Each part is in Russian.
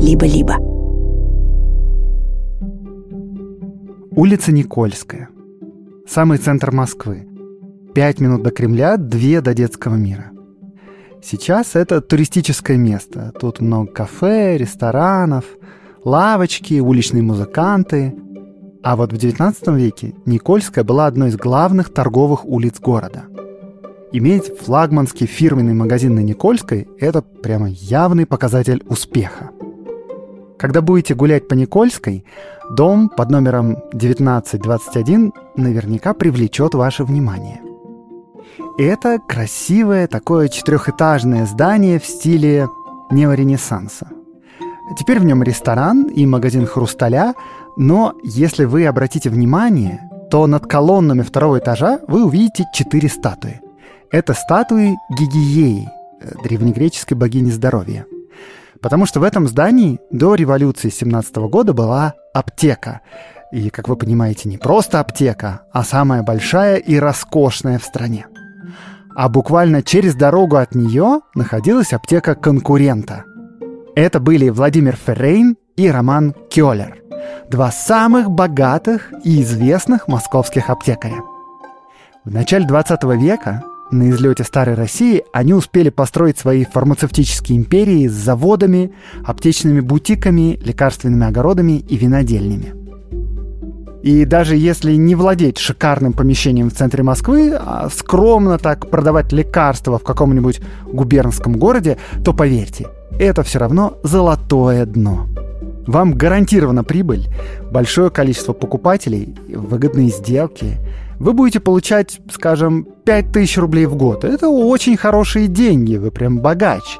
либо-либо. Улица Никольская. Самый центр Москвы. Пять минут до Кремля, две до детского мира. Сейчас это туристическое место. Тут много кафе, ресторанов, лавочки, уличные музыканты. А вот в XIX веке Никольская была одной из главных торговых улиц города. Иметь флагманский фирменный магазин на Никольской – это прямо явный показатель успеха. Когда будете гулять по Никольской, дом под номером 1921 наверняка привлечет ваше внимание. Это красивое такое четырехэтажное здание в стиле неоренессанса. Теперь в нем ресторан и магазин хрусталя, но если вы обратите внимание, то над колоннами второго этажа вы увидите четыре статуи. Это статуи Гигиеи, э, древнегреческой богини здоровья. Потому что в этом здании до революции 17 года была аптека. И, как вы понимаете, не просто аптека, а самая большая и роскошная в стране. А буквально через дорогу от нее находилась аптека конкурента. Это были Владимир Феррейн и Роман Кёлер, два самых богатых и известных московских аптекаря. В начале 20 века на излете Старой России они успели построить свои фармацевтические империи с заводами, аптечными бутиками, лекарственными огородами и винодельнями. И даже если не владеть шикарным помещением в центре Москвы, а скромно так продавать лекарства в каком-нибудь губернском городе, то поверьте, это все равно золотое дно. Вам гарантирована прибыль, большое количество покупателей, выгодные сделки – вы будете получать, скажем, 5000 рублей в год. Это очень хорошие деньги, вы прям богач.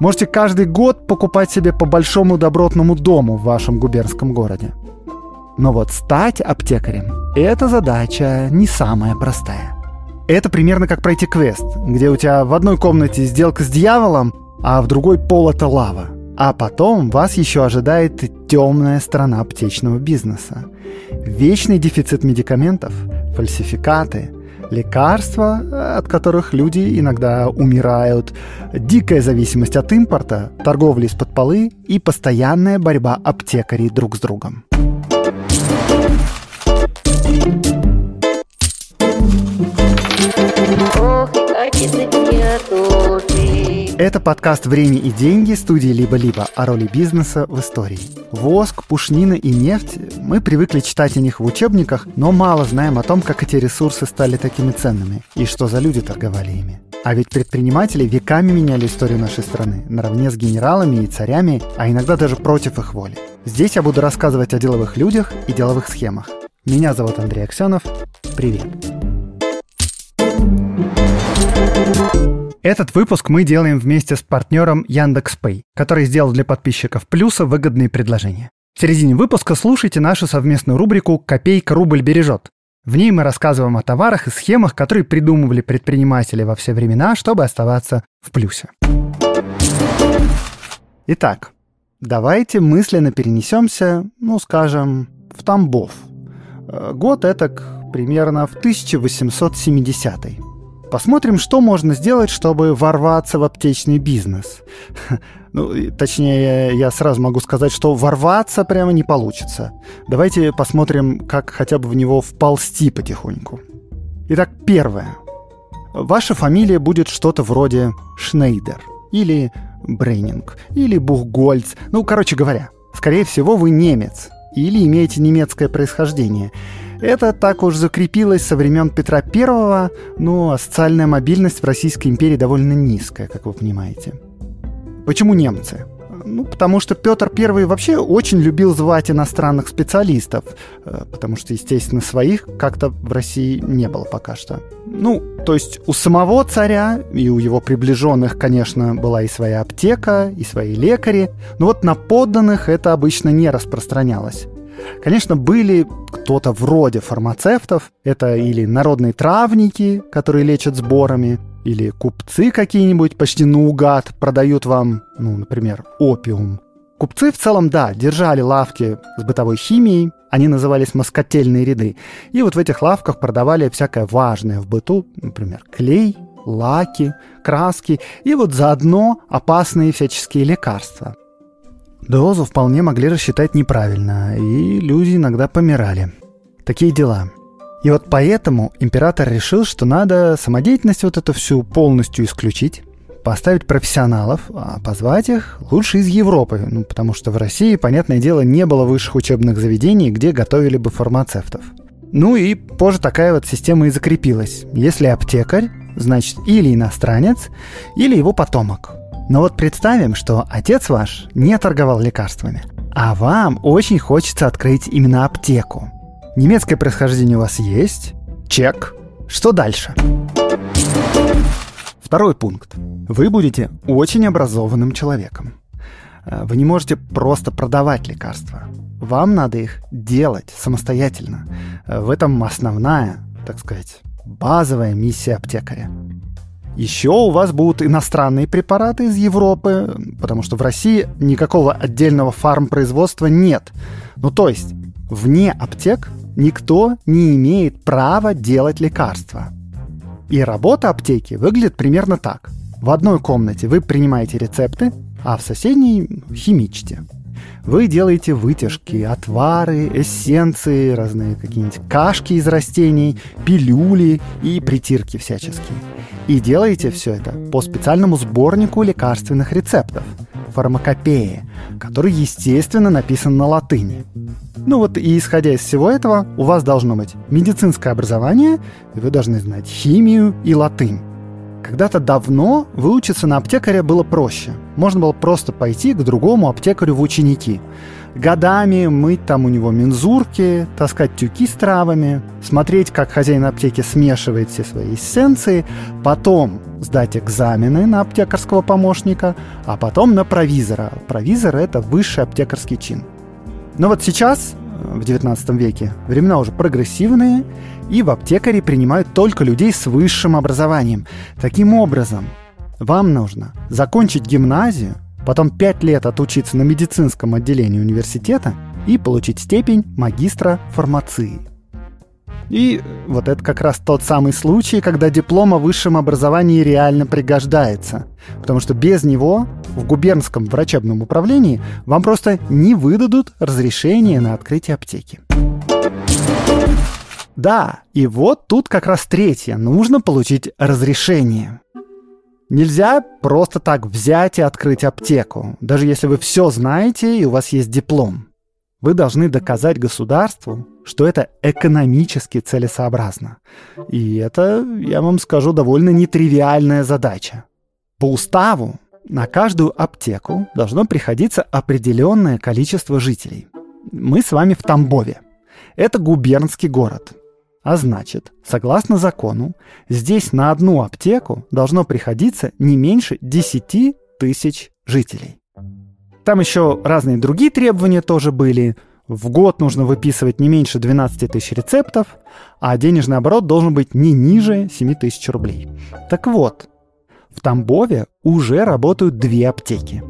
Можете каждый год покупать себе по большому добротному дому в вашем губернском городе. Но вот стать аптекарем – эта задача не самая простая. Это примерно как пройти квест, где у тебя в одной комнате сделка с дьяволом, а в другой пол – это лава. А потом вас еще ожидает темная сторона аптечного бизнеса. Вечный дефицит медикаментов – фальсификаты, лекарства, от которых люди иногда умирают, дикая зависимость от импорта, торговля из-под полы и постоянная борьба аптекарей друг с другом. Это подкаст «Время и деньги» студии «Либо-либо» о роли бизнеса в истории. Воск, пушнина и нефть – мы привыкли читать о них в учебниках, но мало знаем о том, как эти ресурсы стали такими ценными и что за люди торговали ими. А ведь предприниматели веками меняли историю нашей страны, наравне с генералами и царями, а иногда даже против их воли. Здесь я буду рассказывать о деловых людях и деловых схемах. Меня зовут Андрей Аксенов. Привет. Этот выпуск мы делаем вместе с партнером Яндекс.Пэй, который сделал для подписчиков Плюса выгодные предложения. В середине выпуска слушайте нашу совместную рубрику «Копейка рубль бережет». В ней мы рассказываем о товарах и схемах, которые придумывали предприниматели во все времена, чтобы оставаться в плюсе. Итак, давайте мысленно перенесемся, ну, скажем, в Тамбов. Э, год это примерно в 1870 -й. Посмотрим, что можно сделать, чтобы ворваться в аптечный бизнес. Ну, точнее, я сразу могу сказать, что ворваться прямо не получится. Давайте посмотрим, как хотя бы в него вползти потихоньку. Итак, первое. Ваша фамилия будет что-то вроде Шнейдер или Брейнинг или Бухгольц. Ну, короче говоря, скорее всего, вы немец или имеете немецкое происхождение – это так уж закрепилось со времен Петра I, но социальная мобильность в Российской империи довольно низкая, как вы понимаете. Почему немцы? Ну, потому что Петр I вообще очень любил звать иностранных специалистов, э, потому что, естественно, своих как-то в России не было пока что. Ну, то есть у самого царя и у его приближенных, конечно, была и своя аптека, и свои лекари, но вот на подданных это обычно не распространялось. Конечно, были кто-то вроде фармацевтов, это или народные травники, которые лечат сборами, или купцы какие-нибудь почти наугад продают вам, ну, например, опиум. Купцы в целом, да, держали лавки с бытовой химией, они назывались москотельные ряды. И вот в этих лавках продавали всякое важное в быту, например, клей, лаки, краски и вот заодно опасные всяческие лекарства. Дозу вполне могли рассчитать неправильно, и люди иногда помирали. Такие дела. И вот поэтому император решил, что надо самодеятельность вот эту всю полностью исключить, поставить профессионалов, а позвать их лучше из Европы, ну, потому что в России, понятное дело, не было высших учебных заведений, где готовили бы фармацевтов. Ну и позже такая вот система и закрепилась. Если аптекарь, значит или иностранец, или его потомок. Но вот представим, что отец ваш не торговал лекарствами, а вам очень хочется открыть именно аптеку. Немецкое происхождение у вас есть? Чек. Что дальше? Второй пункт. Вы будете очень образованным человеком. Э, вы не можете просто продавать лекарства. Вам надо их делать самостоятельно. Э, в этом основная, так сказать, базовая миссия аптекаря. Еще у вас будут иностранные препараты из Европы, потому что в России никакого отдельного фармпроизводства нет. Ну то есть, вне аптек никто не имеет права делать лекарства. И работа аптеки выглядит примерно так. В одной комнате вы принимаете рецепты, а в соседней химичите. Вы делаете вытяжки, отвары, эссенции, разные какие-нибудь кашки из растений, пилюли и притирки всяческие. И делаете все это по специальному сборнику лекарственных рецептов – фармакопеи, который, естественно, написан на латыни. Ну вот и исходя из всего этого, у вас должно быть медицинское образование, и вы должны знать химию и латынь. Когда-то давно выучиться на аптекаря было проще. Можно было просто пойти к другому аптекарю в ученики. Годами мыть там у него мензурки, таскать тюки с травами, смотреть, как хозяин аптеки смешивает все свои эссенции, потом сдать экзамены на аптекарского помощника, а потом на провизора. Провизор – это высший аптекарский чин. Но вот сейчас, в 19 веке, времена уже прогрессивные, и в аптекаре принимают только людей с высшим образованием. Таким образом, вам нужно закончить гимназию, потом 5 лет отучиться на медицинском отделении университета и получить степень магистра фармации. И вот это как раз тот самый случай, когда диплом о высшем образовании реально пригождается. Потому что без него в губернском врачебном управлении вам просто не выдадут разрешение на открытие аптеки. Да, и вот тут как раз третье. Нужно получить разрешение. Нельзя просто так взять и открыть аптеку, даже если вы все знаете и у вас есть диплом. Вы должны доказать государству, что это экономически целесообразно. И это, я вам скажу, довольно нетривиальная задача. По уставу на каждую аптеку должно приходиться определенное количество жителей. Мы с вами в Тамбове. Это губернский город. А значит, согласно закону, здесь на одну аптеку должно приходиться не меньше 10 тысяч жителей. Там еще разные другие требования тоже были. В год нужно выписывать не меньше 12 тысяч рецептов, а денежный оборот должен быть не ниже 7 тысяч рублей. Так вот, в Тамбове уже работают две аптеки.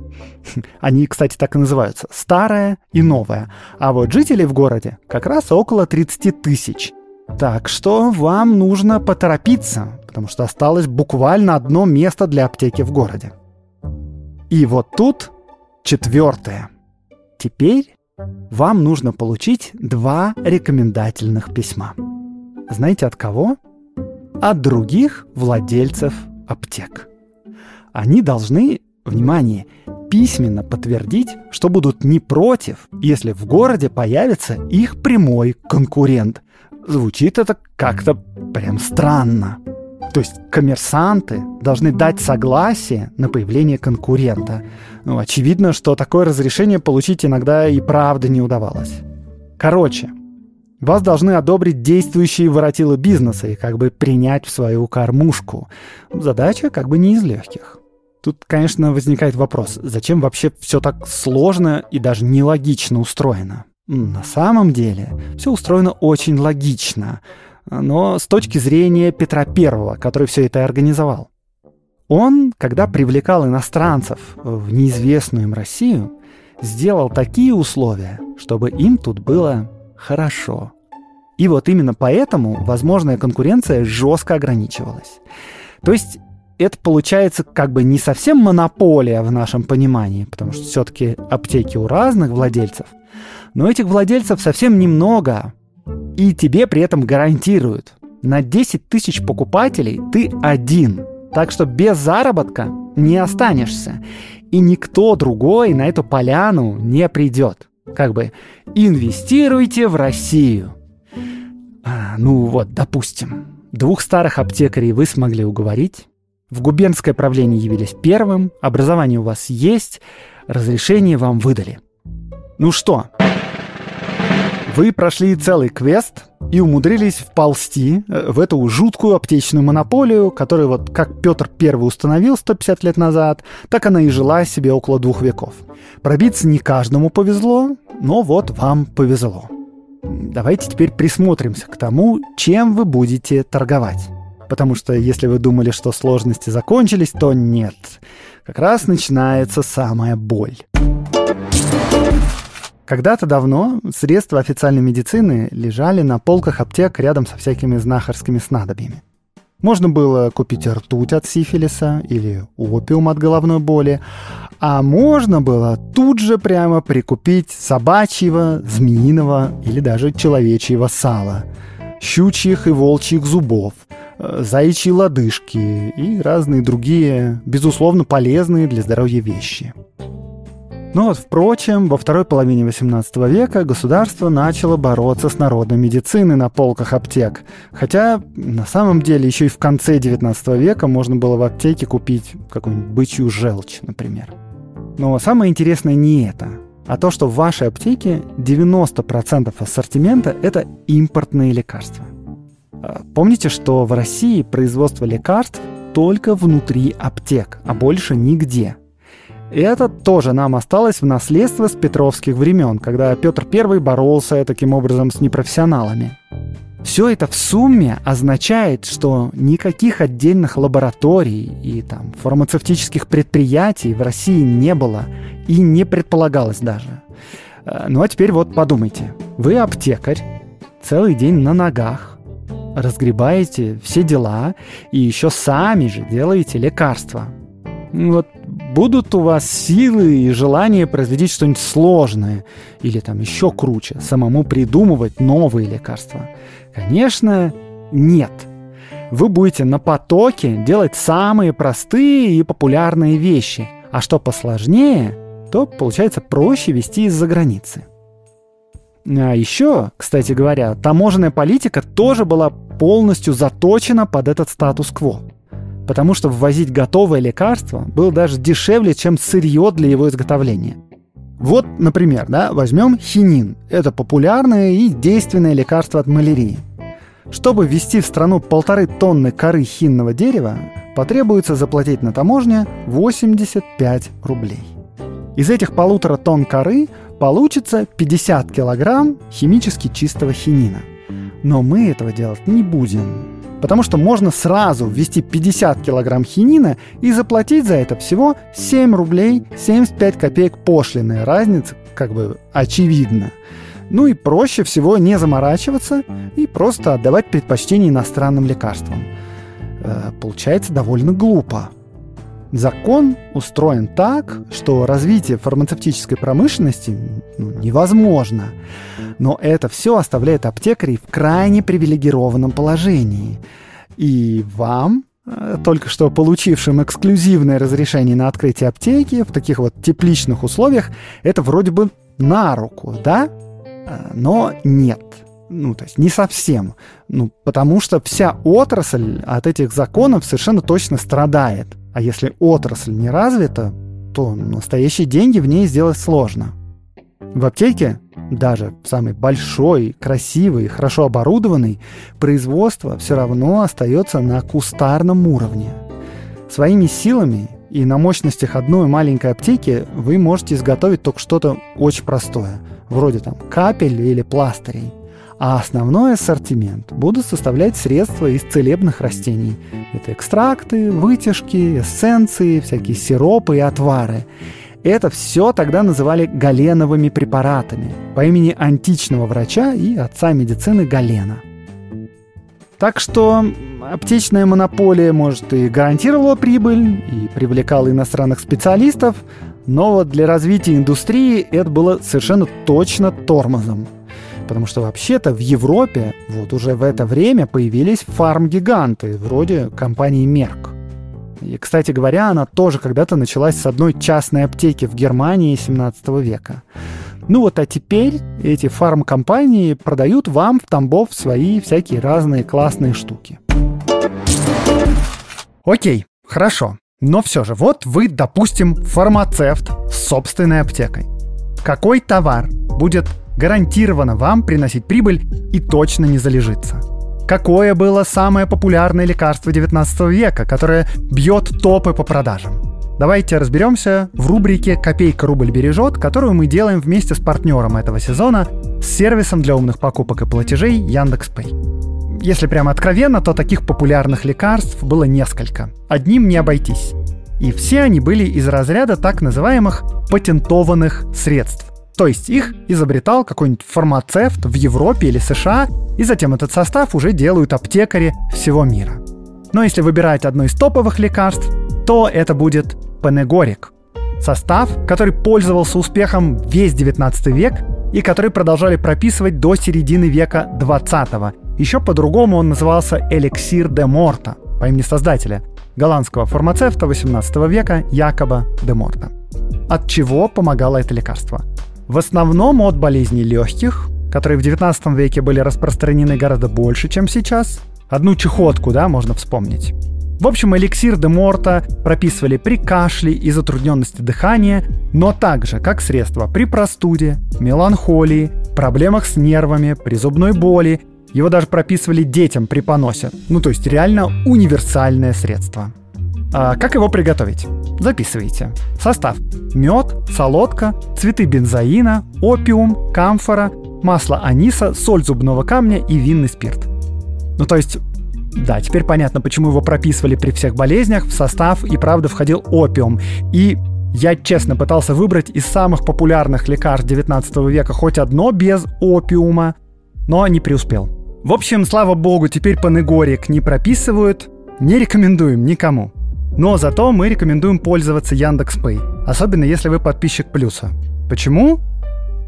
Они, кстати, так и называются. Старая и новая. А вот жителей в городе как раз около 30 тысяч. Так что вам нужно поторопиться, потому что осталось буквально одно место для аптеки в городе. И вот тут четвертое. Теперь вам нужно получить два рекомендательных письма. Знаете от кого? От других владельцев аптек. Они должны, внимание, письменно подтвердить, что будут не против, если в городе появится их прямой конкурент, звучит это как-то прям странно. То есть коммерсанты должны дать согласие на появление конкурента. Ну, очевидно, что такое разрешение получить иногда и правда не удавалось. Короче, вас должны одобрить действующие воротилы бизнеса и как бы принять в свою кормушку. Задача как бы не из легких. Тут, конечно, возникает вопрос, зачем вообще все так сложно и даже нелогично устроено? На самом деле все устроено очень логично, но с точки зрения Петра I, который все это организовал. Он, когда привлекал иностранцев в неизвестную им Россию, сделал такие условия, чтобы им тут было хорошо. И вот именно поэтому возможная конкуренция жестко ограничивалась. То есть это получается как бы не совсем монополия в нашем понимании, потому что все-таки аптеки у разных владельцев. Но этих владельцев совсем немного. И тебе при этом гарантируют, на 10 тысяч покупателей ты один. Так что без заработка не останешься. И никто другой на эту поляну не придет. Как бы инвестируйте в Россию. А, ну вот, допустим, двух старых аптекарей вы смогли уговорить. В губернское правление явились первым, образование у вас есть, разрешение вам выдали. Ну что, вы прошли целый квест и умудрились вползти э, в эту жуткую аптечную монополию, которую вот как Петр I установил 150 лет назад, так она и жила себе около двух веков. Пробиться не каждому повезло, но вот вам повезло. Давайте теперь присмотримся к тому, чем вы будете торговать. Потому что если вы думали, что сложности закончились, то нет. Как раз начинается самая боль. Когда-то давно средства официальной медицины лежали на полках аптек рядом со всякими знахарскими снадобьями. Можно было купить ртуть от сифилиса или опиум от головной боли, а можно было тут же прямо прикупить собачьего, змеиного или даже человечьего сала, щучьих и волчьих зубов, заячьи лодыжки и разные другие, безусловно, полезные для здоровья вещи – но ну вот, впрочем, во второй половине XVIII века государство начало бороться с народной медициной на полках аптек. Хотя, на самом деле, еще и в конце XIX века можно было в аптеке купить какую-нибудь бычью желчь, например. Но самое интересное не это, а то, что в вашей аптеке 90% ассортимента – это импортные лекарства. А, помните, что в России производство лекарств только внутри аптек, а больше нигде – и это тоже нам осталось в наследство с петровских времен, когда Петр I боролся таким образом с непрофессионалами. Все это в сумме означает, что никаких отдельных лабораторий и там, фармацевтических предприятий в России не было и не предполагалось даже. Э, ну а теперь вот подумайте. Вы аптекарь, целый день на ногах, разгребаете все дела и еще сами же делаете лекарства. Вот будут у вас силы и желание производить что-нибудь сложное или там еще круче, самому придумывать новые лекарства? Конечно, нет. Вы будете на потоке делать самые простые и популярные вещи, а что посложнее, то получается проще вести из-за границы. А еще, кстати говоря, таможенная политика тоже была полностью заточена под этот статус-кво потому что ввозить готовое лекарство было даже дешевле, чем сырье для его изготовления. Вот, например, да, возьмем хинин. Это популярное и действенное лекарство от малярии. Чтобы ввести в страну полторы тонны коры хинного дерева, потребуется заплатить на таможне 85 рублей. Из этих полутора тонн коры получится 50 килограмм химически чистого хинина. Но мы этого делать не будем. Потому что можно сразу ввести 50 килограмм хинина и заплатить за это всего 7 рублей 75 копеек пошлины. Разница как бы очевидна. Ну и проще всего не заморачиваться и просто отдавать предпочтение иностранным лекарствам. Э, получается довольно глупо. Закон устроен так, что развитие фармацевтической промышленности ну, невозможно. Но это все оставляет аптекарей в крайне привилегированном положении. И вам, э, только что получившим эксклюзивное разрешение на открытие аптеки в таких вот тепличных условиях, это вроде бы на руку, да? Э, но нет. Ну, то есть не совсем. Ну, потому что вся отрасль от этих законов совершенно точно страдает. А если отрасль не развита, то настоящие деньги в ней сделать сложно. В аптеке, даже самый большой, красивый, хорошо оборудованный, производство все равно остается на кустарном уровне. Своими силами и на мощностях одной маленькой аптеки вы можете изготовить только что-то очень простое, вроде там капель или пластырей а основной ассортимент будут составлять средства из целебных растений. Это экстракты, вытяжки, эссенции, всякие сиропы и отвары. Это все тогда называли галеновыми препаратами по имени античного врача и отца медицины Галена. Так что аптечная монополия, может, и гарантировала прибыль, и привлекала иностранных специалистов, но вот для развития индустрии это было совершенно точно тормозом. Потому что вообще-то в Европе вот уже в это время появились фарм-гиганты, вроде компании Merck. И, кстати говоря, она тоже когда-то началась с одной частной аптеки в Германии 17 века. Ну вот, а теперь эти фармкомпании продают вам в Тамбов свои всякие разные классные штуки. Окей, хорошо. Но все же, вот вы, допустим, фармацевт с собственной аптекой. Какой товар будет гарантированно вам приносить прибыль и точно не залежится? Какое было самое популярное лекарство 19 века, которое бьет топы по продажам? Давайте разберемся в рубрике «Копейка рубль бережет», которую мы делаем вместе с партнером этого сезона, с сервисом для умных покупок и платежей Яндекс.Пэй. Если прямо откровенно, то таких популярных лекарств было несколько. Одним не обойтись. И все они были из разряда так называемых патентованных средств. То есть их изобретал какой-нибудь фармацевт в Европе или США, и затем этот состав уже делают аптекари всего мира. Но если выбирать одно из топовых лекарств, то это будет панегорик. Состав, который пользовался успехом весь 19 век и который продолжали прописывать до середины века 20 -го. Еще по-другому он назывался эликсир де Морта по имени создателя, голландского фармацевта 18 века Якоба де Морта. От чего помогало это лекарство? В основном от болезней легких, которые в 19 веке были распространены гораздо больше, чем сейчас. Одну чехотку, да, можно вспомнить. В общем, эликсир де Морта прописывали при кашле и затрудненности дыхания, но также как средство при простуде, меланхолии, проблемах с нервами, при зубной боли. Его даже прописывали детям при поносе. Ну, то есть реально универсальное средство. А как его приготовить? Записывайте. Состав. Мед, солодка, цветы бензоина, опиум, камфора, масло аниса, соль зубного камня и винный спирт. Ну, то есть да, теперь понятно, почему его прописывали при всех болезнях. В состав и правда входил опиум. И я честно пытался выбрать из самых популярных лекарств 19 века хоть одно без опиума, но не преуспел. В общем, слава богу, теперь панегорик не прописывают. Не рекомендуем никому. Но зато мы рекомендуем пользоваться Яндекс.Пэй, особенно если вы подписчик плюса. Почему?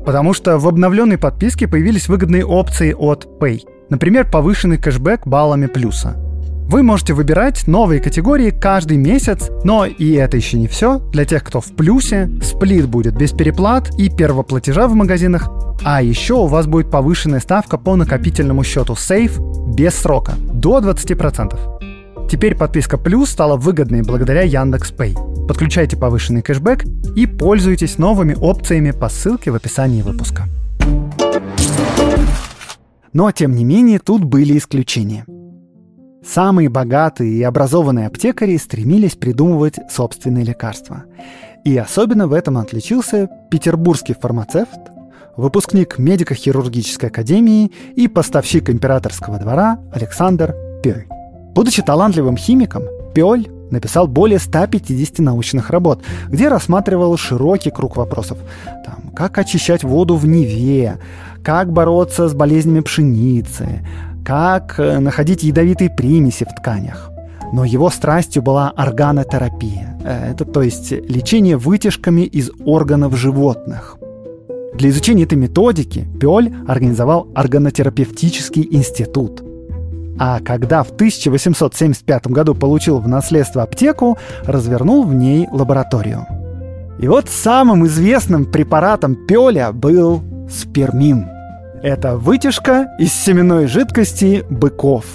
Потому что в обновленной подписке появились выгодные опции от Pay. Например, повышенный кэшбэк баллами плюса. Вы можете выбирать новые категории каждый месяц, но и это еще не все. Для тех, кто в плюсе, сплит будет без переплат и первого платежа в магазинах, а еще у вас будет повышенная ставка по накопительному счету Safe без срока до 20%. Теперь подписка Плюс стала выгодной благодаря Яндекс Pay. Подключайте повышенный кэшбэк и пользуйтесь новыми опциями по ссылке в описании выпуска. Но, тем не менее, тут были исключения. Самые богатые и образованные аптекари стремились придумывать собственные лекарства. И особенно в этом отличился петербургский фармацевт, выпускник медико-хирургической академии и поставщик императорского двора Александр Пёль. Будучи талантливым химиком, Пёль написал более 150 научных работ, где рассматривал широкий круг вопросов. Там, как очищать воду в Неве, как бороться с болезнями пшеницы, как э, находить ядовитые примеси в тканях. Но его страстью была органотерапия. Э, это то есть лечение вытяжками из органов животных. Для изучения этой методики Пёль организовал органотерапевтический институт. А когда в 1875 году получил в наследство аптеку, развернул в ней лабораторию. И вот самым известным препаратом Пёля был спермин. Это вытяжка из семенной жидкости быков.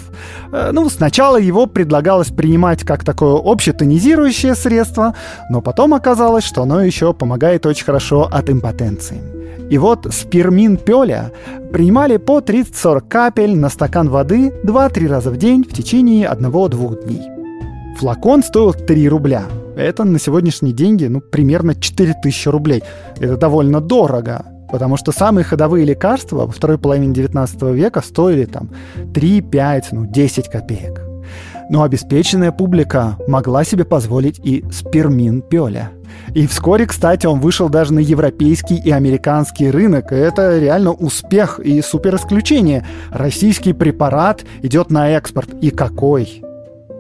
Э, ну, сначала его предлагалось принимать как такое общетонизирующее средство, но потом оказалось, что оно еще помогает очень хорошо от импотенции. И вот спермин пёля принимали по 30-40 капель на стакан воды 2-3 раза в день в течение 1-2 дней. Флакон стоил 3 рубля. Это на сегодняшние деньги ну, примерно 4000 рублей. Это довольно дорого. Потому что самые ходовые лекарства во второй половине 19 века стоили там 3, 5, ну 10 копеек. Но обеспеченная публика могла себе позволить и спермин пёля. И вскоре, кстати, он вышел даже на европейский и американский рынок. И это реально успех и супер исключение. Российский препарат идет на экспорт. И какой!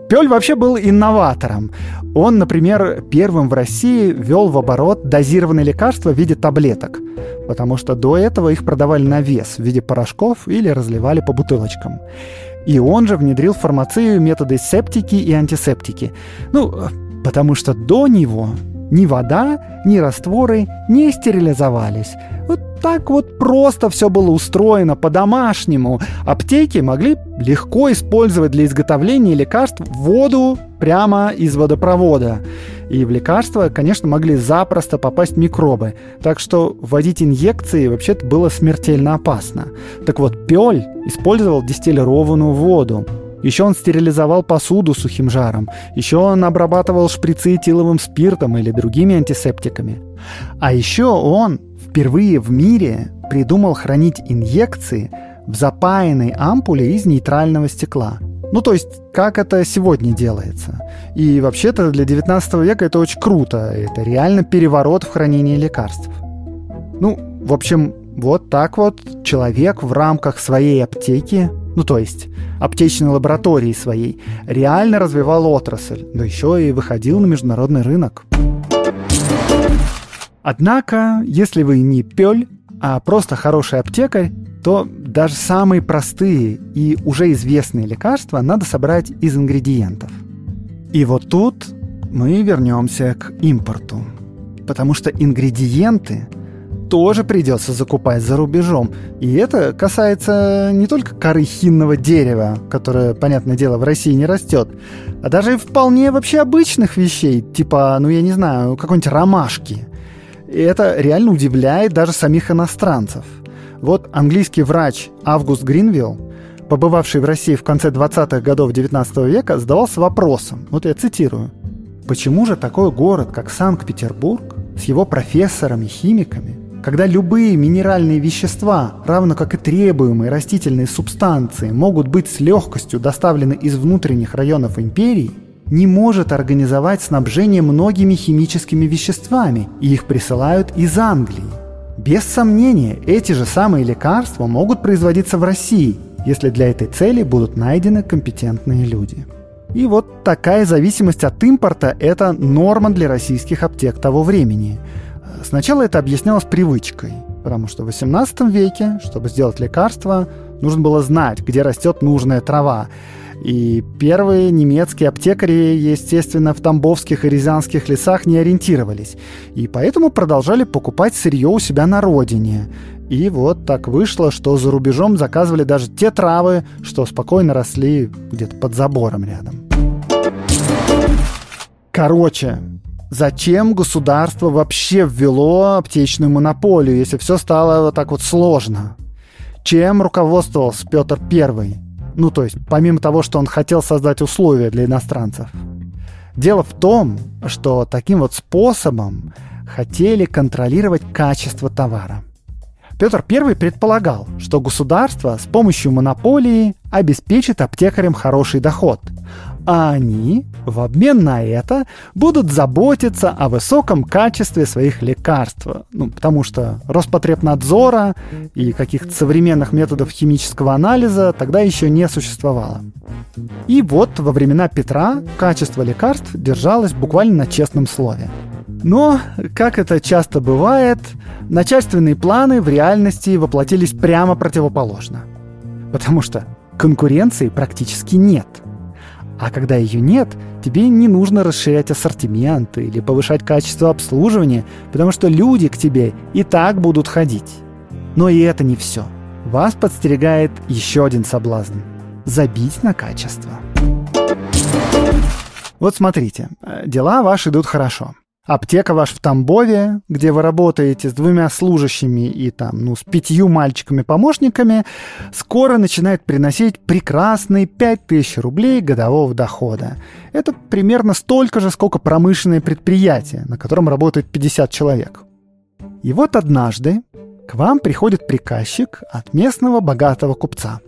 Пёль вообще был инноватором. Он, например, первым в России ввел в оборот дозированные лекарства в виде таблеток, потому что до этого их продавали на вес в виде порошков или разливали по бутылочкам. И он же внедрил в фармацию методы септики и антисептики. Ну, потому что до него ни вода, ни растворы не стерилизовались. Вот так вот просто все было устроено по-домашнему. Аптеки могли легко использовать для изготовления лекарств воду прямо из водопровода. И в лекарства, конечно, могли запросто попасть микробы. Так что вводить инъекции вообще-то было смертельно опасно. Так вот, Пёль использовал дистиллированную воду. Еще он стерилизовал посуду сухим жаром. Еще он обрабатывал шприцы этиловым спиртом или другими антисептиками. А еще он впервые в мире придумал хранить инъекции в запаянной ампуле из нейтрального стекла. Ну, то есть, как это сегодня делается. И вообще-то для 19 века это очень круто. Это реально переворот в хранении лекарств. Ну, в общем, вот так вот человек в рамках своей аптеки, ну то есть аптечной лаборатории своей, реально развивал отрасль, да еще и выходил на международный рынок. Однако, если вы не пёль, а просто хороший аптекарь, то даже самые простые и уже известные лекарства надо собрать из ингредиентов. И вот тут мы вернемся к импорту. Потому что ингредиенты тоже придется закупать за рубежом. И это касается не только коры хинного дерева, которое, понятное дело, в России не растет, а даже вполне вообще обычных вещей, типа, ну я не знаю, какой-нибудь ромашки – и это реально удивляет даже самих иностранцев. Вот английский врач Август Гринвилл, побывавший в России в конце 20-х годов 19 века, задавался вопросом, вот я цитирую, «Почему же такой город, как Санкт-Петербург, с его профессорами, химиками, когда любые минеральные вещества, равно как и требуемые растительные субстанции, могут быть с легкостью доставлены из внутренних районов империи, не может организовать снабжение многими химическими веществами, и их присылают из Англии. Без сомнения, эти же самые лекарства могут производиться в России, если для этой цели будут найдены компетентные люди. И вот такая зависимость от импорта – это норма для российских аптек того времени. Сначала это объяснялось привычкой, потому что в XVIII веке, чтобы сделать лекарство, нужно было знать, где растет нужная трава. И первые немецкие аптекари, естественно, в тамбовских и рязанских лесах не ориентировались. И поэтому продолжали покупать сырье у себя на родине. И вот так вышло, что за рубежом заказывали даже те травы, что спокойно росли где-то под забором рядом. Короче, зачем государство вообще ввело аптечную монополию, если все стало вот так вот сложно? Чем руководствовался Петр Первый? Ну, то есть, помимо того, что он хотел создать условия для иностранцев. Дело в том, что таким вот способом хотели контролировать качество товара. Петр I предполагал, что государство с помощью монополии обеспечит аптекарям хороший доход, а они в обмен на это будут заботиться о высоком качестве своих лекарств. Ну, потому что Роспотребнадзора и каких-то современных методов химического анализа тогда еще не существовало. И вот во времена Петра качество лекарств держалось буквально на честном слове. Но, как это часто бывает, начальственные планы в реальности воплотились прямо противоположно. Потому что конкуренции практически нет – а когда ее нет, тебе не нужно расширять ассортимент или повышать качество обслуживания, потому что люди к тебе и так будут ходить. Но и это не все. Вас подстерегает еще один соблазн – забить на качество. Вот смотрите, дела ваши идут хорошо. Аптека ваш в Тамбове, где вы работаете с двумя служащими и там, ну, с пятью мальчиками-помощниками, скоро начинает приносить прекрасные 5000 рублей годового дохода. Это примерно столько же, сколько промышленное предприятие, на котором работает 50 человек. И вот однажды к вам приходит приказчик от местного богатого купца.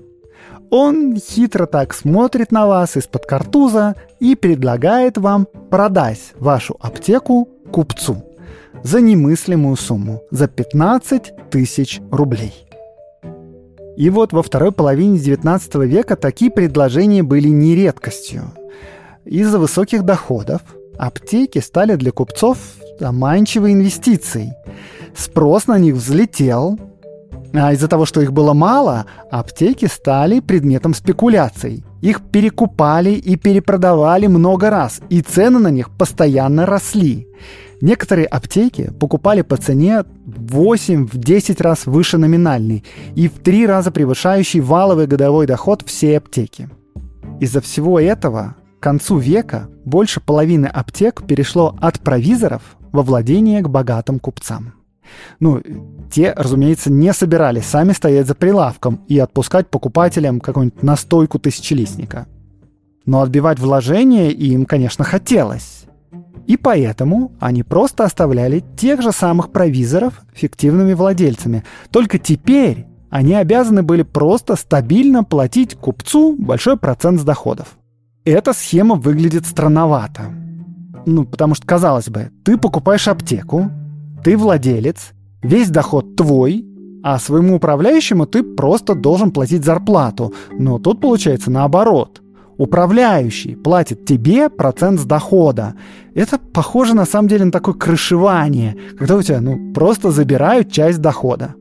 Он хитро так смотрит на вас из-под картуза и предлагает вам продать вашу аптеку купцу за немыслимую сумму, за 15 тысяч рублей. И вот во второй половине XIX века такие предложения были не редкостью. Из-за высоких доходов аптеки стали для купцов заманчивой инвестицией. Спрос на них взлетел, а из-за того, что их было мало, аптеки стали предметом спекуляций. Их перекупали и перепродавали много раз, и цены на них постоянно росли. Некоторые аптеки покупали по цене 8-10 раз выше номинальной и в 3 раза превышающий валовый годовой доход всей аптеки. Из-за всего этого к концу века больше половины аптек перешло от провизоров во владение к богатым купцам. Ну, те, разумеется, не собирались сами стоять за прилавком и отпускать покупателям какую-нибудь настойку тысячелистника. Но отбивать вложения им, конечно, хотелось. И поэтому они просто оставляли тех же самых провизоров фиктивными владельцами. Только теперь они обязаны были просто стабильно платить купцу большой процент с доходов. Эта схема выглядит странновато. Ну, потому что, казалось бы, ты покупаешь аптеку, ты владелец, весь доход твой, а своему управляющему ты просто должен платить зарплату. Но тут получается наоборот. Управляющий платит тебе процент с дохода. Это похоже на самом деле на такое крышевание, когда у тебя ну, просто забирают часть дохода.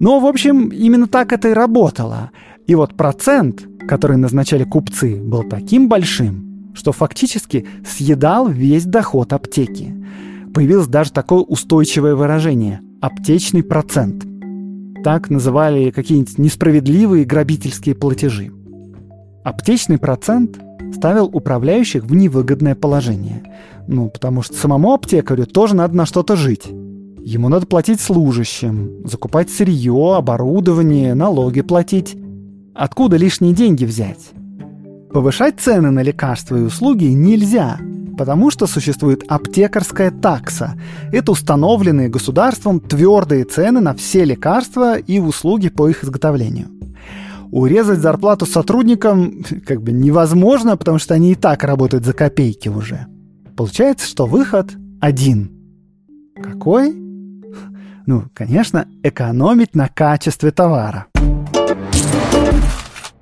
Но, в общем, именно так это и работало. И вот процент, который назначали купцы, был таким большим, что фактически съедал весь доход аптеки появилось даже такое устойчивое выражение – аптечный процент. Так называли какие-нибудь несправедливые грабительские платежи. Аптечный процент ставил управляющих в невыгодное положение. Ну, потому что самому аптекарю тоже надо на что-то жить. Ему надо платить служащим, закупать сырье, оборудование, налоги платить. Откуда лишние деньги взять? Повышать цены на лекарства и услуги нельзя, потому что существует аптекарская такса. Это установленные государством твердые цены на все лекарства и услуги по их изготовлению. Урезать зарплату сотрудникам как бы невозможно, потому что они и так работают за копейки уже. Получается, что выход один. Какой? Ну, конечно, экономить на качестве товара.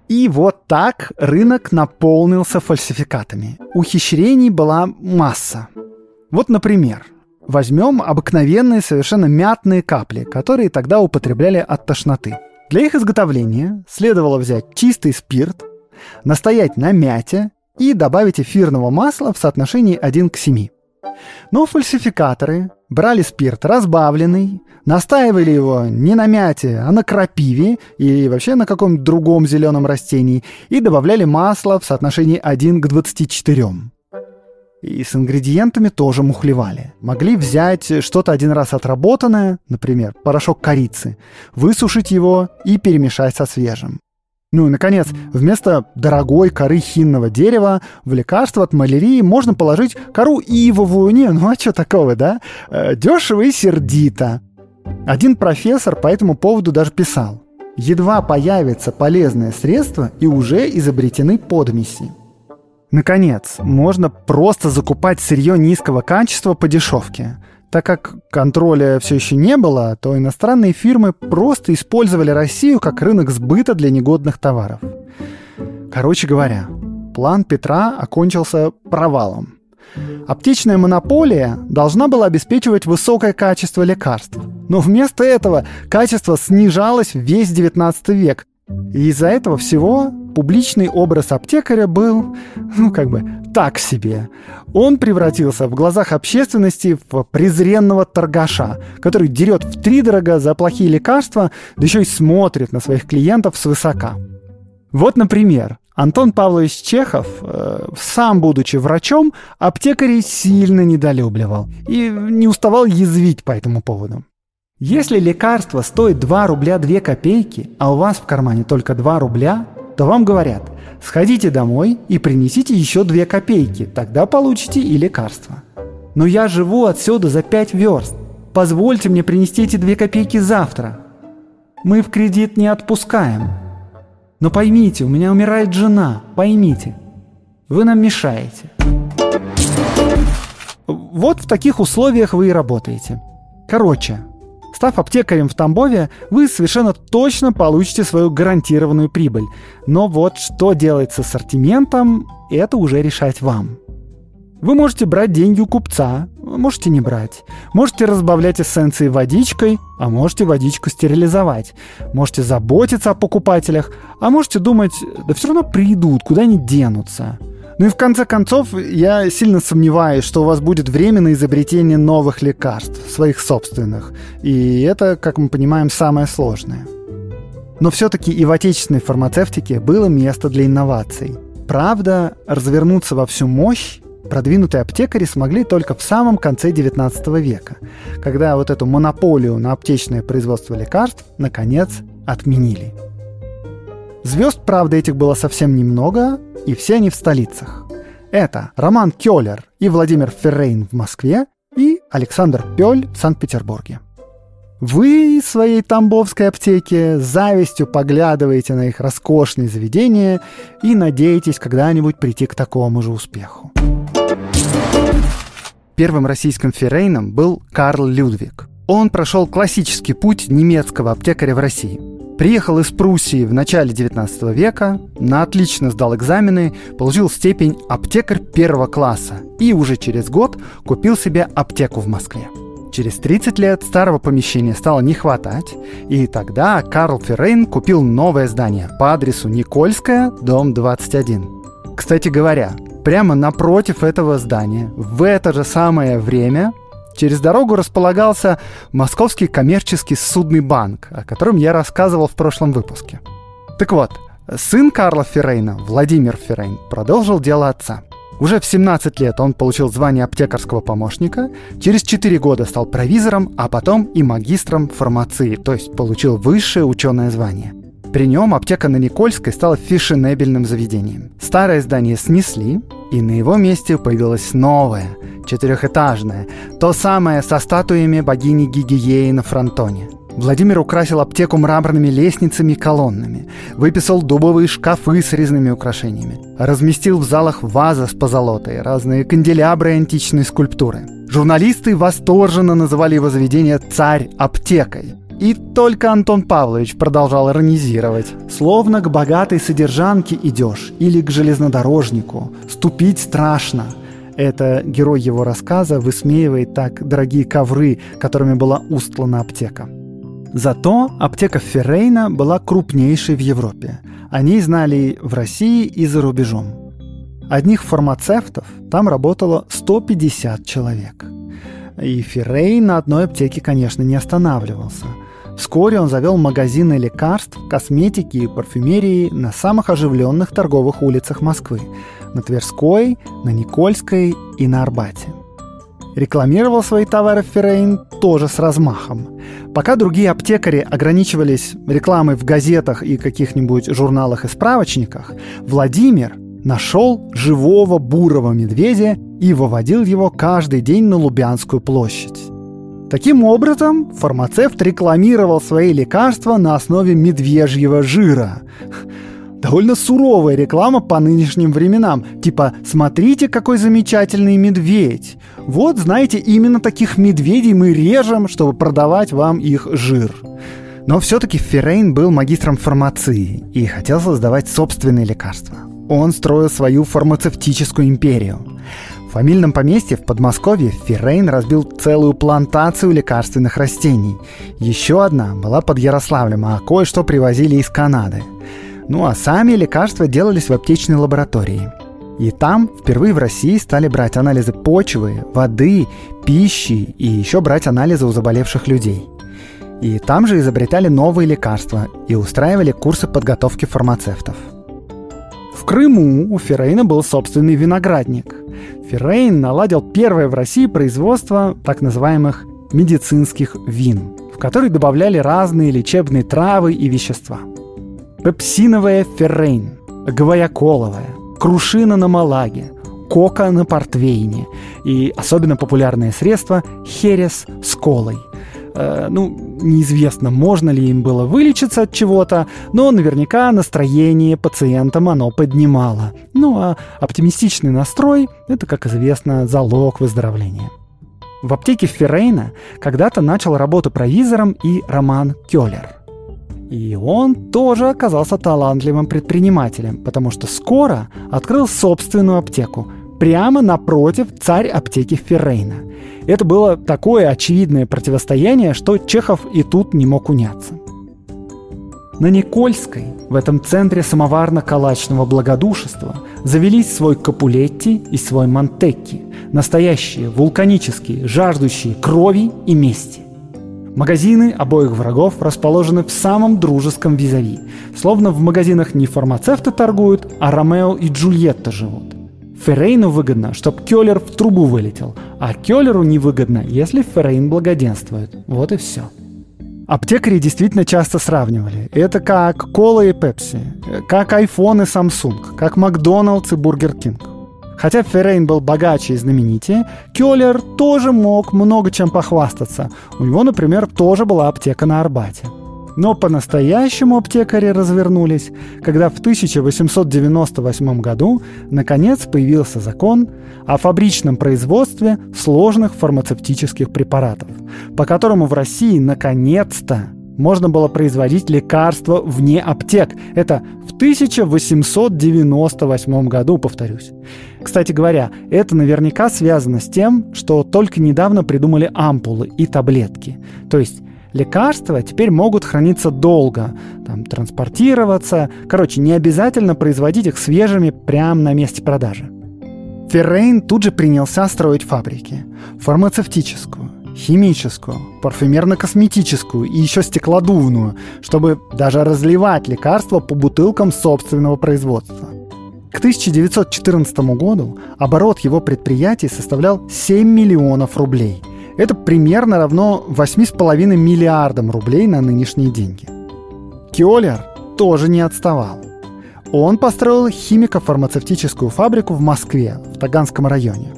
И вот так рынок наполнился фальсификатами. Ухищрений была масса. Вот, например, возьмем обыкновенные совершенно мятные капли, которые тогда употребляли от тошноты. Для их изготовления следовало взять чистый спирт, настоять на мяте и добавить эфирного масла в соотношении 1 к 7. Но фальсификаторы брали спирт разбавленный, настаивали его не на мяте, а на крапиве или вообще на каком-то другом зеленом растении и добавляли масло в соотношении 1 к 24. И с ингредиентами тоже мухлевали. Могли взять что-то один раз отработанное, например, порошок корицы, высушить его и перемешать со свежим. Ну и, наконец, вместо дорогой коры хинного дерева в лекарство от малярии можно положить кору ивовую. Не, ну а что такого, да? Э, дешево и сердито. Один профессор по этому поводу даже писал. Едва появится полезное средство, и уже изобретены подмеси. Наконец, можно просто закупать сырье низкого качества по дешевке. Так как контроля все еще не было, то иностранные фирмы просто использовали Россию как рынок сбыта для негодных товаров. Короче говоря, план Петра окончился провалом. Аптечная монополия должна была обеспечивать высокое качество лекарств. Но вместо этого качество снижалось весь 19 век. И из-за этого всего публичный образ аптекаря был, ну, как бы, так себе. Он превратился в глазах общественности в презренного торгаша, который дерет в три дорого за плохие лекарства, да еще и смотрит на своих клиентов свысока. Вот, например, Антон Павлович Чехов, э, сам будучи врачом, аптекарей сильно недолюбливал и не уставал язвить по этому поводу. Если лекарство стоит 2 рубля 2 копейки, а у вас в кармане только 2 рубля, то вам говорят, сходите домой и принесите еще 2 копейки, тогда получите и лекарство. Но я живу отсюда за 5 верст. Позвольте мне принести эти 2 копейки завтра. Мы в кредит не отпускаем. Но поймите, у меня умирает жена, поймите. Вы нам мешаете. Вот в таких условиях вы и работаете. Короче, став аптекарем в Тамбове, вы совершенно точно получите свою гарантированную прибыль. Но вот что делать с ассортиментом, это уже решать вам. Вы можете брать деньги у купца, можете не брать. Можете разбавлять эссенции водичкой, а можете водичку стерилизовать. Можете заботиться о покупателях, а можете думать, да все равно придут, куда они денутся. Ну и в конце концов, я сильно сомневаюсь, что у вас будет время на изобретение новых лекарств, своих собственных. И это, как мы понимаем, самое сложное. Но все-таки и в отечественной фармацевтике было место для инноваций. Правда, развернуться во всю мощь продвинутые аптекари смогли только в самом конце XIX века, когда вот эту монополию на аптечное производство лекарств наконец отменили. Звезд, правда, этих было совсем немного, и все они в столицах. Это Роман Кёлер и Владимир Феррейн в Москве и Александр Пёль в Санкт-Петербурге. Вы из своей тамбовской аптеки завистью поглядываете на их роскошные заведения и надеетесь когда-нибудь прийти к такому же успеху. Первым российским феррейном был Карл Людвиг. Он прошел классический путь немецкого аптекаря в России. Приехал из Пруссии в начале 19 века, на отлично сдал экзамены, получил степень аптекарь первого класса и уже через год купил себе аптеку в Москве. Через 30 лет старого помещения стало не хватать, и тогда Карл Феррейн купил новое здание по адресу Никольская, дом 21. Кстати говоря, Прямо напротив этого здания в это же самое время через дорогу располагался Московский коммерческий судный банк, о котором я рассказывал в прошлом выпуске. Так вот, сын Карла Феррейна, Владимир Феррейн, продолжил дело отца. Уже в 17 лет он получил звание аптекарского помощника, через 4 года стал провизором, а потом и магистром фармации, то есть получил высшее ученое звание – при нем аптека на Никольской стала фешенебельным заведением. Старое здание снесли, и на его месте появилось новое, четырехэтажное, то самое со статуями богини Гигиеи на фронтоне. Владимир украсил аптеку мраморными лестницами и колоннами, выписал дубовые шкафы с резными украшениями, разместил в залах вазы с позолотой, разные канделябры и античные скульптуры. Журналисты восторженно называли его заведение «царь аптекой», и только Антон Павлович продолжал иронизировать. Словно к богатой содержанке идешь или к железнодорожнику. Ступить страшно. Это герой его рассказа высмеивает так дорогие ковры, которыми была устлана аптека. Зато аптека Феррейна была крупнейшей в Европе. О ней знали в России и за рубежом. Одних фармацевтов там работало 150 человек. И Феррейн на одной аптеке, конечно, не останавливался – Вскоре он завел магазины лекарств, косметики и парфюмерии на самых оживленных торговых улицах Москвы – на Тверской, на Никольской и на Арбате. Рекламировал свои товары Феррейн тоже с размахом. Пока другие аптекари ограничивались рекламой в газетах и каких-нибудь журналах и справочниках, Владимир нашел живого бурого медведя и выводил его каждый день на Лубянскую площадь. Таким образом, фармацевт рекламировал свои лекарства на основе медвежьего жира. Довольно суровая реклама по нынешним временам. Типа «Смотрите, какой замечательный медведь!» Вот, знаете, именно таких медведей мы режем, чтобы продавать вам их жир. Но все-таки Феррейн был магистром фармации и хотел создавать собственные лекарства. Он строил свою фармацевтическую империю фамильном поместье в Подмосковье Феррейн разбил целую плантацию лекарственных растений. Еще одна была под Ярославлем, а кое-что привозили из Канады. Ну а сами лекарства делались в аптечной лаборатории. И там впервые в России стали брать анализы почвы, воды, пищи и еще брать анализы у заболевших людей. И там же изобретали новые лекарства и устраивали курсы подготовки фармацевтов. Крыму у Феррейна был собственный виноградник – Феррейн наладил первое в России производство так называемых медицинских вин, в которые добавляли разные лечебные травы и вещества. Пепсиновая феррейн, гвояколовая, крушина на малаге, кока на портвейне и особенно популярное средство херес с колой. Э, ну, неизвестно, можно ли им было вылечиться от чего-то, но наверняка настроение пациентам оно поднимало. Ну а оптимистичный настрой – это, как известно, залог выздоровления. В аптеке Феррейна когда-то начал работу провизором и Роман Кёллер. И он тоже оказался талантливым предпринимателем, потому что скоро открыл собственную аптеку прямо напротив царь аптеки Феррейна. Это было такое очевидное противостояние, что Чехов и тут не мог уняться. На Никольской, в этом центре самоварно-калачного благодушества, завелись свой Капулетти и свой Монтекки, настоящие, вулканические, жаждущие крови и мести. Магазины обоих врагов расположены в самом дружеском визави, словно в магазинах не фармацевты торгуют, а Ромео и Джульетта живут. Феррейну выгодно, чтобы Келлер в трубу вылетел, а Келлеру невыгодно, если Феррейн благоденствует. Вот и все. Аптекари действительно часто сравнивали. Это как кола и пепси, как iPhone и Samsung, как Макдоналдс и Бургер Кинг. Хотя Феррейн был богаче и знаменитее, Кёллер тоже мог много чем похвастаться. У него, например, тоже была аптека на Арбате. Но по-настоящему аптекари развернулись, когда в 1898 году наконец появился закон о фабричном производстве сложных фармацевтических препаратов, по которому в России наконец-то можно было производить лекарства вне аптек. Это в 1898 году, повторюсь. Кстати говоря, это наверняка связано с тем, что только недавно придумали ампулы и таблетки. То есть лекарства теперь могут храниться долго, там, транспортироваться. Короче, не обязательно производить их свежими прямо на месте продажи. Феррейн тут же принялся строить фабрики. Фармацевтическую, химическую, парфюмерно-косметическую и еще стеклодувную, чтобы даже разливать лекарства по бутылкам собственного производства. К 1914 году оборот его предприятий составлял 7 миллионов рублей – это примерно равно 8,5 миллиардам рублей на нынешние деньги. Киолер тоже не отставал. Он построил химико-фармацевтическую фабрику в Москве, в Таганском районе.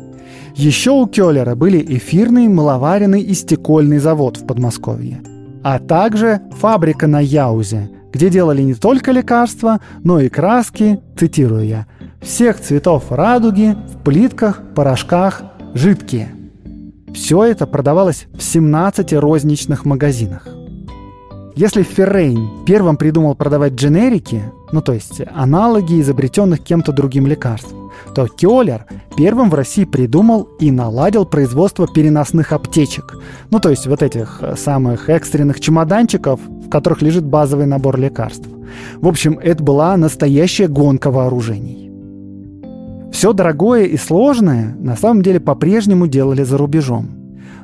Еще у Кёллера были эфирный, маловаренный и стекольный завод в Подмосковье. А также фабрика на Яузе, где делали не только лекарства, но и краски, цитирую я, всех цветов радуги в плитках, порошках, жидкие – все это продавалось в 17 розничных магазинах. Если Феррейн первым придумал продавать дженерики, ну то есть аналоги изобретенных кем-то другим лекарств, то Кёлер первым в России придумал и наладил производство переносных аптечек, ну то есть вот этих э, самых экстренных чемоданчиков, в которых лежит базовый набор лекарств. В общем, это была настоящая гонка вооружений. Все дорогое и сложное на самом деле по-прежнему делали за рубежом.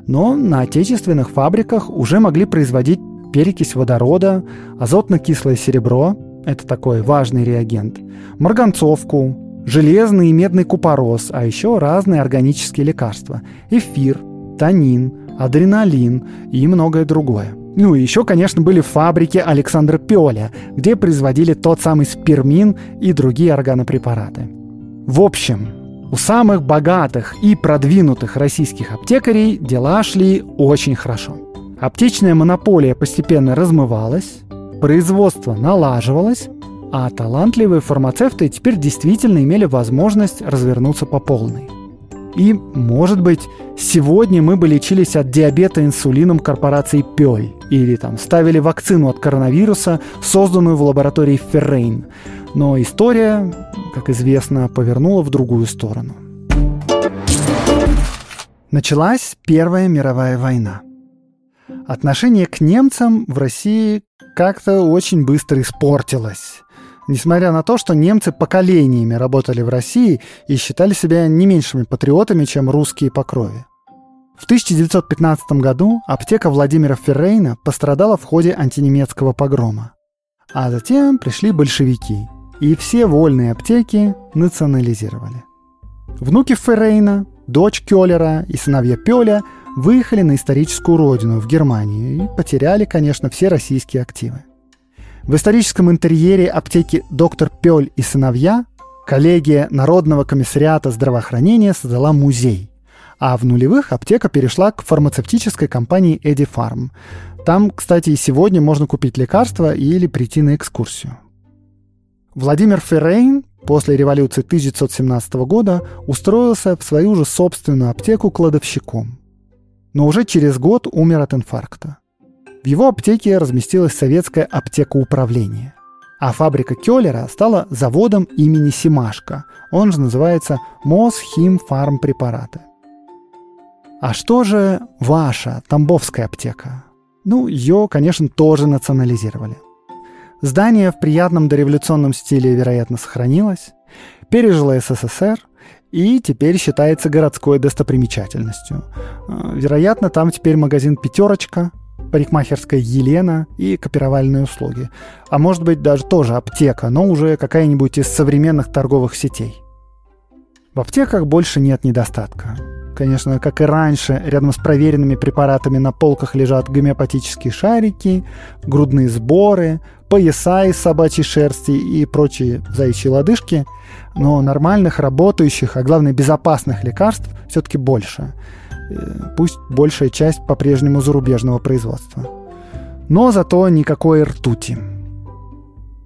Но на отечественных фабриках уже могли производить перекись водорода, азотно-кислое серебро – это такой важный реагент, марганцовку, железный и медный купорос, а еще разные органические лекарства – эфир, танин, адреналин и многое другое. Ну и еще, конечно, были фабрики Александра Пиоля, где производили тот самый спермин и другие органопрепараты. В общем, у самых богатых и продвинутых российских аптекарей дела шли очень хорошо. Аптечная монополия постепенно размывалась, производство налаживалось, а талантливые фармацевты теперь действительно имели возможность развернуться по полной. И, может быть, сегодня мы бы лечились от диабета инсулином корпорации Пёль или там ставили вакцину от коронавируса, созданную в лаборатории Феррейн. Но история, как известно, повернула в другую сторону. Началась Первая мировая война. Отношение к немцам в России как-то очень быстро испортилось. Несмотря на то, что немцы поколениями работали в России и считали себя не меньшими патриотами, чем русские по крови. В 1915 году аптека Владимира Феррейна пострадала в ходе антинемецкого погрома. А затем пришли большевики, и все вольные аптеки национализировали. Внуки Феррейна, дочь Кёллера и сыновья Пёля выехали на историческую родину, в Германию, и потеряли, конечно, все российские активы. В историческом интерьере аптеки «Доктор Пёль и сыновья» коллегия Народного комиссариата здравоохранения создала музей. А в нулевых аптека перешла к фармацевтической компании Эди Фарм. Там, кстати, и сегодня можно купить лекарства или прийти на экскурсию. Владимир Феррейн после революции 1917 года устроился в свою же собственную аптеку кладовщиком. Но уже через год умер от инфаркта. В его аптеке разместилась советская аптека управления. А фабрика Келлера стала заводом имени Симашко. Он же называется Мосхим Фарм Препараты. А что же ваша Тамбовская аптека? Ну, ее, конечно, тоже национализировали. Здание в приятном дореволюционном стиле, вероятно, сохранилось, пережило СССР и теперь считается городской достопримечательностью. А, вероятно, там теперь магазин «Пятерочка», парикмахерская Елена и копировальные услуги. А может быть даже тоже аптека, но уже какая-нибудь из современных торговых сетей. В аптеках больше нет недостатка. Конечно, как и раньше, рядом с проверенными препаратами на полках лежат гомеопатические шарики, грудные сборы, пояса из собачьей шерсти и прочие заячьи лодыжки, но нормальных, работающих, а главное безопасных лекарств все-таки больше – Э, пусть большая часть по-прежнему зарубежного производства. Но зато никакой ртути.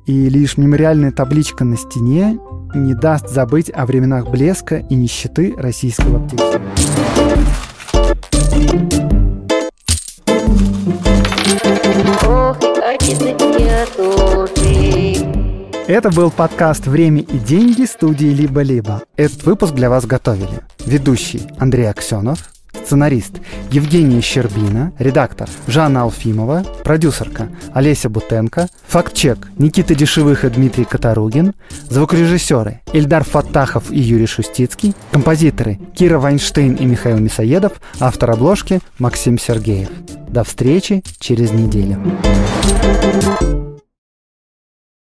И лишь мемориальная табличка на стене не даст забыть о временах блеска и нищеты российского аптекарства. Это был подкаст «Время и деньги» студии «Либо-либо». Этот выпуск для вас готовили ведущий Андрей Аксенов, сценарист Евгения Щербина, редактор Жанна Алфимова, продюсерка Олеся Бутенко, фактчек Никита Дешевых и Дмитрий Катаругин, звукорежиссеры Эльдар Фаттахов и Юрий Шустицкий, композиторы Кира Вайнштейн и Михаил Мисоедов, автор обложки Максим Сергеев. До встречи через неделю.